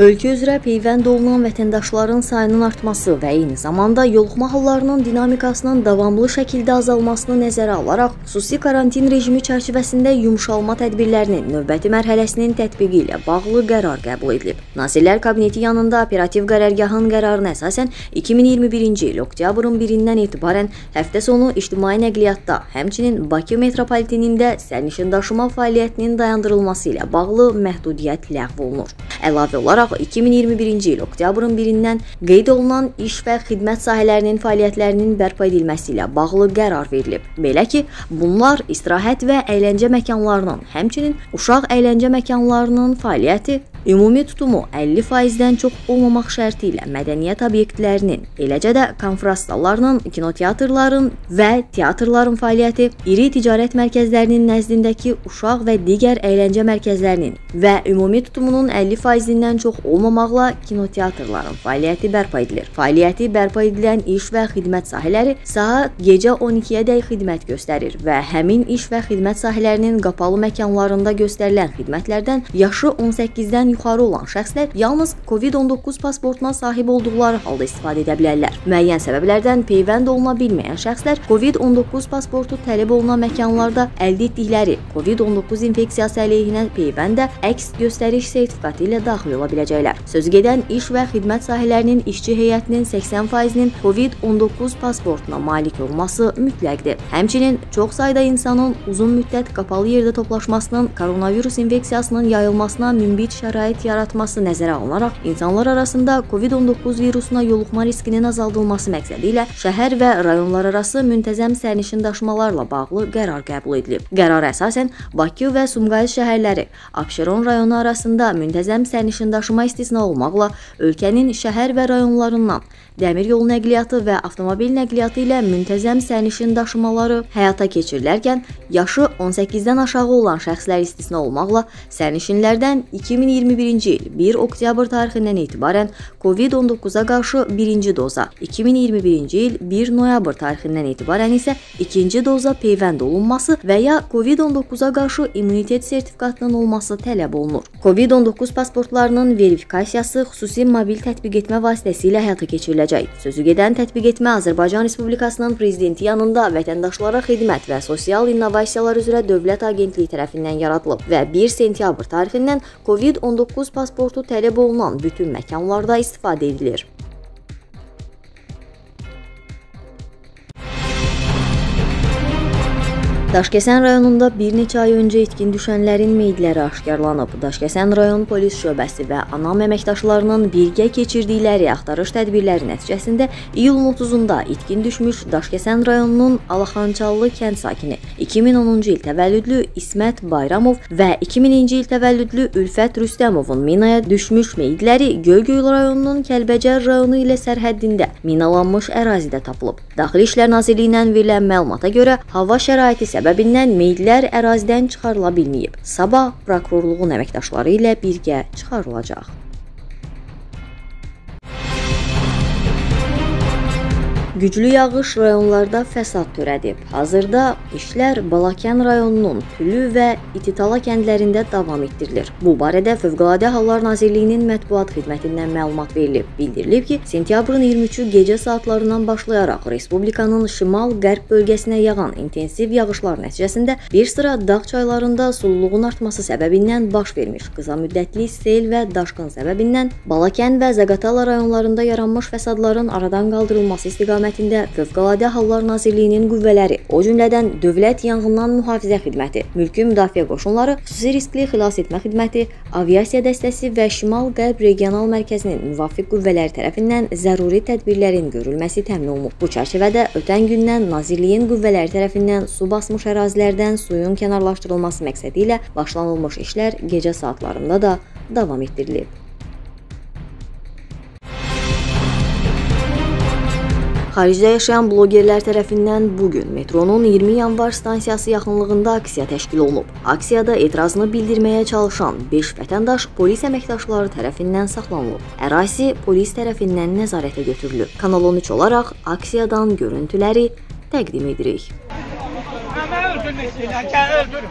Ölkə üzrə peyvənd olunan vətəndaşların sayının artması və eyni zamanda yoluxma hallarının dinamikasının davamlı şəkildə azalmasını nəzərə alaraq xüsusi karantin rejimi çərçivəsində yumşalma tədbirlərinin növbəti mərhələsinin tətbiqi ilə bağlı qərar qəbul edilib. Nazirlər Kabineti yanında operativ qərargahın qərarına əsasən 2021-ci il oktyabrın 1-dən etibarən həftə sonu ictimai nəqliyyatda, həmçinin Bakı metropolitenində sərnişin daşıma fəaliyyətinin dayandırılması ilə bağlı məhdudiyyət ləğv olunur. Əlavə olaraq olaraq 2021-ci il oktyabrın 1-dən qeyd olunan iş və xidmət sahələrinin fəaliyyətlərinin bərpa edilməsi ilə bağlı qərar verilib. Belə ki, bunlar istirahət və əyləncə məkanlarının, həmçinin uşaq əyləncə məkanlarının fəaliyyəti Ümumi tutumu 50%-dən çox olmamaq şərti ilə mədəniyyət obyektlərinin, eləcə də konfrans zallarının, kinoteatrların və teatrların fəaliyyəti, iri ticarət mərkəzlərinin nəzdindəki uşaq və digər əyləncə mərkəzlərinin və ümumi tutumunun 50%-dən çox olmamaqla kinoteatrların fəaliyyəti bərpa edilir. Fəaliyyəti bərpa edilən iş və xidmət sahələri saat gecə 12-yədək xidmət göstərir və həmin iş və xidmət sahələrinin qapalı məkanlarında göstərilən xidmətlərdən yaşı 18-dən yuxarı olan şəxslər yalnız COVID-19 pasportuna sahib olduqları halda istifadə edə bilərlər. Müəyyən səbəblərdən peyvənd oluna bilməyən şəxslər COVID-19 pasportu tələb olunan məkanlarda əldə etdikləri COVID-19 infeksiyası əleyhinə peyvəndə əks göstəriş sertifikatı ilə daxil ola biləcəklər. Sözgedən iş və xidmət sahələrinin işçi heyətinin 80%-nin COVID-19 pasportuna malik olması mütləqdir. Həmçinin çox sayda insanın uzun müddət qapalı yerdə toplaşmasının koronavirus infeksiyasının yayılmasına münbit şərait şərait yaratması nəzərə alınaraq insanlar arasında COVID-19 virusuna yoluxma riskinin azaldılması məqsədi ilə şəhər və rayonlar arası müntəzəm sərnişin daşımalarla bağlı qərar qəbul edilib. Qərara əsasən Bakı və Sumqayıt şəhərləri Abşeron rayonu arasında müntəzəm sərnişin daşıma istisna olmaqla ölkənin şəhər və rayonlarından dəmir yolu nəqliyyatı və avtomobil nəqliyyatı ilə müntəzəm sərnişin daşımaları həyata keçirilərkən yaşı 18-dən aşağı olan şəxslər istisna olmaqla sərnişinlərdən 2020 2021-ci il 1 oktyabr tarixindən etibarən COVID-19-a qarşı birinci doza, 2021-ci il 1 noyabr tarixindən etibarən isə ikinci doza peyvənd olunması və ya COVID-19-a qarşı immunitet sertifikatının olması tələb olunur. COVID-19 pasportlarının verifikasiyası xüsusi mobil tətbiq etmə vasitəsilə həyata keçiriləcək. Sözü gedən tətbiq etmə Azərbaycan Respublikasının prezidenti yanında vətəndaşlara xidmət və sosial innovasiyalar üzrə Dövlət Agentliyi tərəfindən yaradılıb və 1 sentyabr tarixindən COVID-19 19 pasportu tələb olunan bütün məkanlarda istifadə edilir. Daşkəsən rayonunda bir neçə ay öncə itkin düşənlərin meyidləri aşkarlanıb. Daşkəsən rayon polis şöbəsi və anam əməkdaşlarının birgə keçirdikləri axtarış tədbirləri nəticəsində iyulun 30-da itkin düşmüş Daşkəsən rayonunun Alaxançallı kənd sakini 2010-cu il təvəllüdlü İsmət Bayramov və 2000-ci il təvəllüdlü Ülfət Rüstəmovun minaya düşmüş meyidləri Göygöl rayonunun Kəlbəcər rayonu ilə sərhəddində minalanmış ərazidə tapılıb. Daxili İşlər Nazirliyindən verilən məlumata görə hava şəraiti səbəbindən meyidlər ərazidən çıxarıla bilməyib. Sabah prokurorluğun əməkdaşları ilə birgə çıxarılacaq. Güclü yağış rayonlarda fəsad törədib. Hazırda işlər Balakən rayonunun Tülü və İtitala kəndlərində davam etdirilir. Bu barədə Fövqəladə Hallar Nazirliyinin mətbuat xidmətindən məlumat verilib. Bildirilib ki, sentyabrın 23-ü gecə saatlarından başlayaraq respublikanın şimal-qərb bölgəsinə yağan intensiv yağışlar nəticəsində bir sıra dağ çaylarında sululuğun artması səbəbindən baş vermiş qısa müddətli sel və daşqın səbəbindən Balakən və Zaqatala rayonlarında yaranmış fəsadların aradan qaldırılması istiqamətində istiqamətində Fövqəladə Hallar Nazirliyinin qüvvələri, o cümlədən Dövlət Yanğından Mühafizə Xidməti, Mülki Müdafiə Qoşunları, Xüsusi Riskli Xilas Etmə Xidməti, Aviasiya dəstəsi və Şimal-Qərb Regional Mərkəzinin müvafiq qüvvələri tərəfindən zəruri tədbirlərin görülməsi təmin olunub. Bu çərçivədə ötən gündən Nazirliyin qüvvələri tərəfindən su basmış ərazilərdən suyun kənarlaşdırılması məqsədi ilə başlanılmış işlər gecə saatlarında da davam etdirilib. Xaricdə yaşayan blogerlər tərəfindən bu gün metronun 20 yanvar stansiyası yaxınlığında aksiya təşkil olunub. Aksiyada etirazını bildirməyə çalışan 5 vətəndaş polis əməkdaşları tərəfindən saxlanılıb. Ərazi polis tərəfindən nəzarətə götürülüb. Kanal 13 olaraq aksiyadan görüntüləri təqdim edirik. Öldürmek istiyorlar. Gel öldür.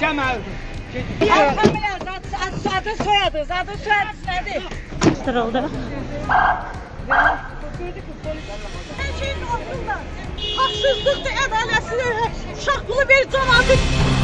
Cem öldür. Adı, adı soyadı, adı soyadı nedir? Kırıldı. Her şeyin altında. Haksızlıktır, adaletsizlik. Uşaq pulu verir cemaati.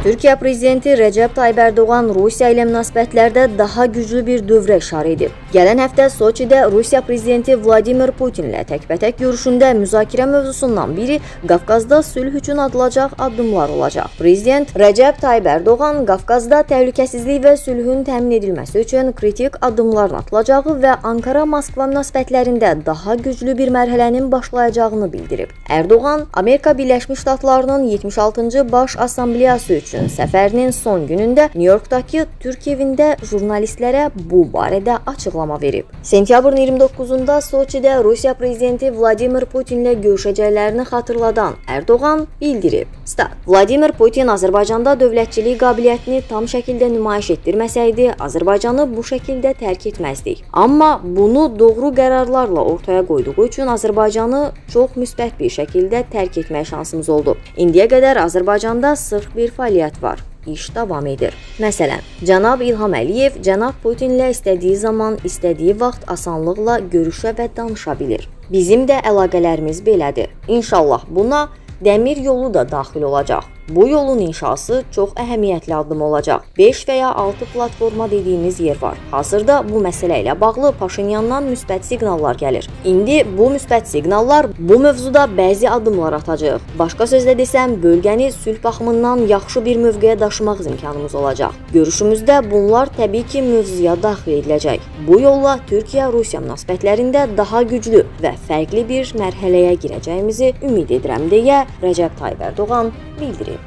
Türkiyə prezidenti Rəcəb Tayyib Ərdoğan Rusiya ilə münasibətlərdə daha güclü bir dövrə işarə edib. Gələn həftə Soçidə Rusiya prezidenti Vladimir Putinlə təkbətək görüşündə müzakirə mövzusundan biri Qafqazda sülh üçün adılacaq addımlar olacaq. Prezident Rəcəb Tayyib Ərdoğan Qafqazda təhlükəsizlik və sülhün təmin edilməsi üçün kritik addımların atılacağı və Ankara-Moskva münasibətlərində daha güclü bir mərhələnin başlayacağını bildirib. Ərdoğan Amerika Birləşmiş Ştatlarının 76-cı Baş Assambleyası üçün üçün səfərinin son günündə Nyu-Yorkdakı Türk evində jurnalistlərə bu barədə açıqlama verib. Sentyabrın 29-da Soçidə Rusiya prezidenti Vladimir Putinlə görüşəcəklərini xatırladan Ərdoğan bildirib. Stat. Vladimir Putin Azərbaycanda dövlətçilik qabiliyyətini tam şəkildə nümayiş etdirməsəydi, Azərbaycanı bu şəkildə tərk etməzdik. Amma bunu doğru qərarlarla ortaya qoyduğu üçün Azərbaycanı çox müsbət bir şəkildə tərk etmək şansımız oldu. İndiyə qədər Azərbaycanda sırf bir fəaliyyət fəaliyyət var iş davam edir. Məsələn, cənab İlham Əliyev cənab Putinlə istədiyi zaman, istədiyi vaxt asanlıqla görüşə və danışa bilir. Bizim də əlaqələrimiz belədir. İnşallah buna dəmir yolu da daxil olacaq. Bu yolun inşası çox əhəmiyyətli addım olacaq. 5 və ya 6 platforma dediyimiz yer var. Hazırda bu məsələ ilə bağlı Paşinyandan müsbət siqnallar gəlir. İndi bu müsbət siqnallar bu mövzuda bəzi addımlar atacaq. Başqa sözlə desəm, bölgəni sülh baxımından yaxşı bir mövqeyə daşımaq imkanımız olacaq. Görüşümüzdə bunlar təbii ki, mövzuya daxil ediləcək. Bu yolla Türkiyə-Rusiya münasibətlərində daha güclü və fərqli bir mərhələyə girəcəyimizi ümid edirəm deyə Rəcəb Tayyib Ərdoğan bildirib.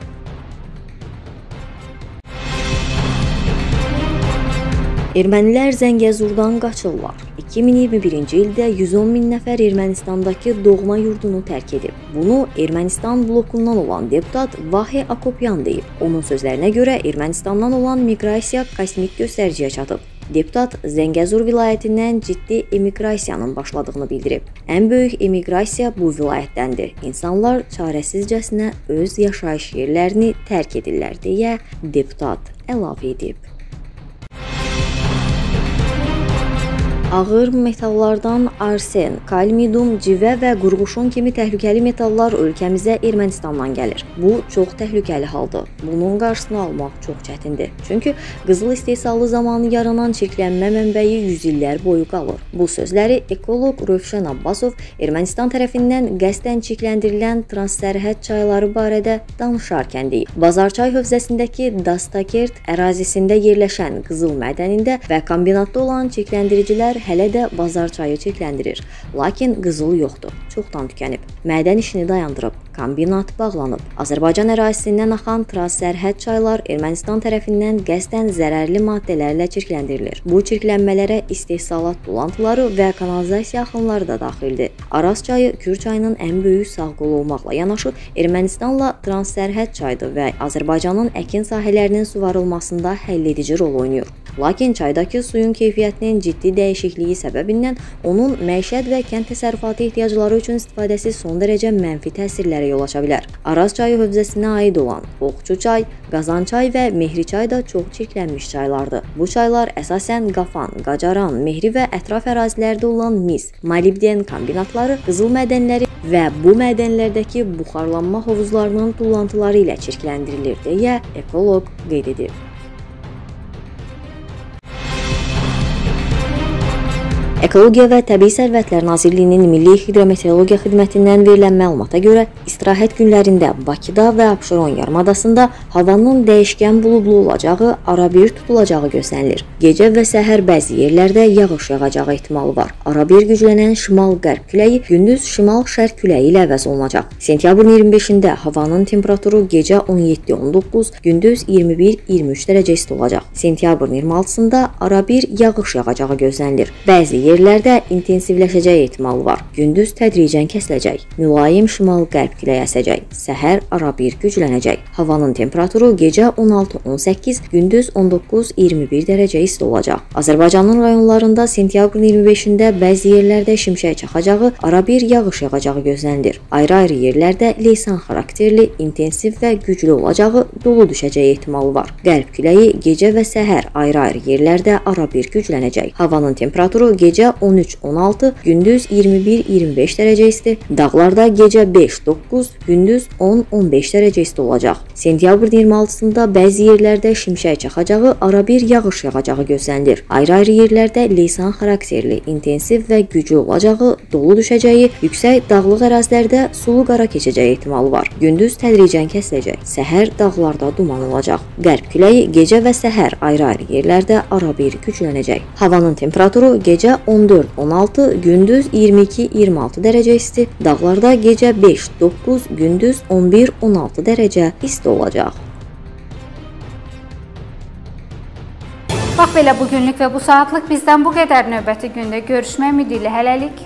Ermənilər Zəngəzurdan qaçırlar. 2021-ci ildə 110 min nəfər Ermənistandakı doğma yurdunu tərk edib. Bunu Ermənistan blokundan olan deputat Vahe Akopyan deyib. Onun sözlərinə görə Ermənistandan olan miqrasiya kosmik göstəriciyə çatıb. Deputat Zəngəzur vilayətindən ciddi emiqrasiyanın başladığını bildirib. Ən böyük emiqrasiya bu vilayətdəndir. İnsanlar çarəsizcəsinə öz yaşayış yerlərini tərk edirlər deyə deputat əlavə edib. Ağır metallardan arsen, kalmium, civə və qurğuşun kimi təhlükəli metallar ölkəmizə Ermənistandan gəlir. Bu çox təhlükəli haldır. Bunun qarşısını almaq çox çətindir. Çünki qızıl istehsalı zamanı yaranan çirklənmə mənbəyi yüzillər boyu qalır. Bu sözləri ekoloq Rövşən Abbasov Ermənistan tərəfindən qəsdən çirkləndirilən transsərhəd çayları barədə danışarkən deyib. Bazarçay hövzəsindəki Dastakert ərazisində yerləşən qızıl mədənində və kombinatda olan çirkləndiricilər hələ də bazar çayı çirkləndirir. Lakin qızıl yoxdur, çoxdan tükənib. Mədən işini dayandırıb, kombinat bağlanıb. Azərbaycan ərazisindən axan transsərhəd çaylar Ermənistan tərəfindən qəsdən zərərli maddələrlə çirkləndirilir. Bu çirklənmələrə istehsalat bulantıları və kanalizasiya axınları da daxildir. Araz çayı Kür çayının ən böyük sağ qolu olmaqla yanaşı Ermənistanla transsərhəd çaydır və Azərbaycanın əkin sahələrinin suvarılmasında həlledici rol oynayır. Lakin çaydakı suyun keyfiyyətinin ciddi dəyişikliyi səbəbindən onun məişət və kənd təsərrüfatı ehtiyacları üçün istifadəsi son dərəcə mənfi təsirlərə yol aça bilər. Araz çayı hövzəsinə aid olan Oxçu çay, Qazan çay və Mehri çay da çox çirklənmiş çaylardır. Bu çaylar əsasən Qafan, Qacaran, Mehri və ətraf ərazilərdə olan mis, molibden kombinatları, qızıl mədənləri və bu mədənlərdəki buxarlanma hovuzlarının tullantıları ilə çirkləndirilir deyə ekoloq qeyd edib. Ekologiya və Təbii Sərvətlər Nazirliyinin Milli Hidrometeorologiya Xidmətindən verilən məlumata görə istirahət günlərində Bakıda və Abşeron yarımadasında havanın dəyişkən buludlu olacağı, arabir tutulacağı gözlənilir. Gecə və səhər bəzi yerlərdə yağış yağacağı ehtimalı var. Arabir güclənən şimal-qərb küləyi gündüz şimal-şərq küləyi ilə əvəz olunacaq. Sentyabrın 25-də havanın temperaturu gecə 17-19, gündüz 21-23 dərəcə isti olacaq. Sentyabrın 26-sında arabir yağış yağacağı gözlənilir. Bəzi yerlərdə intensivləşəcəyi ehtimalı var. Gündüz tədricən kəsiləcək. Mülayim şimal-qərb küləyi əsəcək. Səhər arabir güclənəcək. Havanın temperaturu gecə 16-18, gündüz 19-21 dərəcə isti olacaq. Azərbaycanın rayonlarında sentyabrın 25-də bəzi yerlərdə şimşək çaxacağı, arabir yağış yağacağı gözlənilir. Ayrı-ayrı yerlərdə leysan xarakterli, intensiv və güclü olacağı, dolu düşəcəyi ehtimalı var. Qərb küləyi gecə və səhər ayrı-ayrı yerlərdə arabir güclənəcək. Havanın temperaturu gecə 13-16, gündüz 21-25 dərəcə isti, dağlarda gecə 5-9, gündüz 10-15 dərəcə isti olacaq. Sentyabrın 26-sında bəzi yerlərdə şimşək çaxacağı, arabir yağış yağacağı gözlənilir. Ayrı-ayrı yerlərdə leysan xarakterli, intensiv və güclü olacağı, dolu düşəcəyi, yüksək dağlıq ərazilərdə sulu qara keçəcəyi ehtimalı var. Gündüz tədricən kəsiləcək. Səhər dağlarda duman olacaq. Qərb küləyi gecə və səhər ayrı-ayrı yerlərdə arabir güclənəcək. Havanın temperaturu gecə 14-16, gündüz 22-26 dərəcə isti, dağlarda gecə 5-9, gündüz 11-16 dərəcə isti olacaq. Bax belə bu günlük və bu saatlıq bizdən bu qədər. Növbəti gündə görüşmək ümidi ilə hələlik